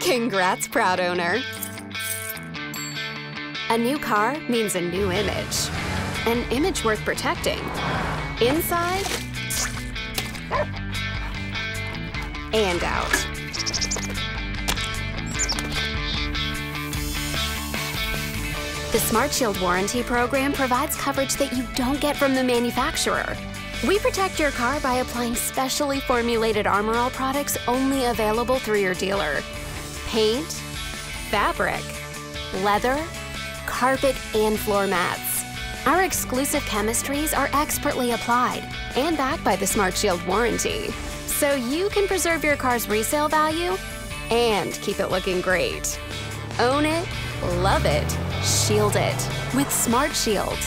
Congrats, proud owner. A new car means a new image. An image worth protecting. Inside and out. The Smart Shield warranty program provides coverage that you don't get from the manufacturer. We protect your car by applying specially formulated Armor All products only available through your dealer. Paint, fabric, leather, carpet, and floor mats. Our exclusive chemistries are expertly applied and backed by the Smart Shield warranty. So you can preserve your car's resale value and keep it looking great. Own it, love it, shield it with Smart Shield.